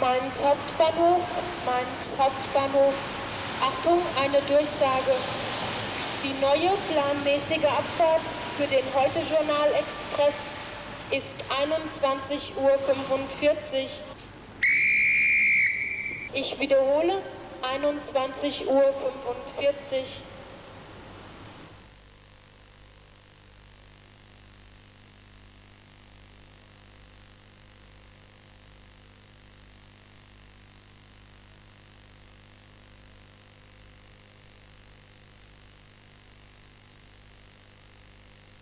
Mainz Hauptbahnhof, Mainz Hauptbahnhof. Achtung, eine Durchsage. Die neue planmäßige Abfahrt für den Heute-Journal Express ist 21.45 Uhr. Ich wiederhole, 21.45 Uhr.